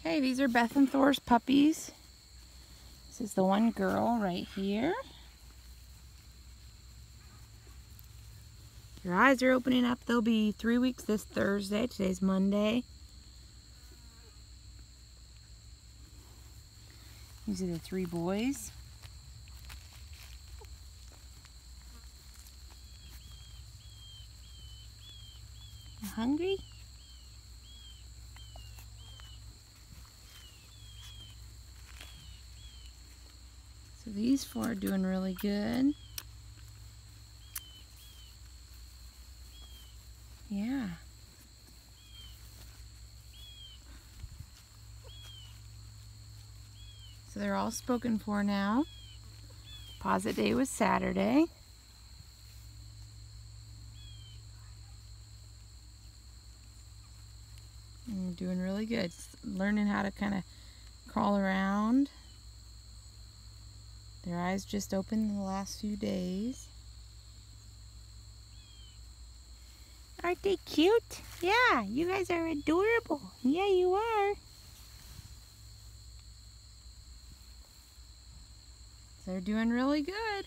Okay, these are Beth and Thor's puppies. This is the one girl right here. Your eyes are opening up. They'll be three weeks this Thursday. Today's Monday. These are the three boys. Hungry? These four are doing really good. Yeah. So they're all spoken for now. Deposit day was Saturday. And doing really good. Learning how to kind of crawl around. Their eyes just opened in the last few days. Aren't they cute? Yeah, you guys are adorable. Yeah, you are. They're doing really good.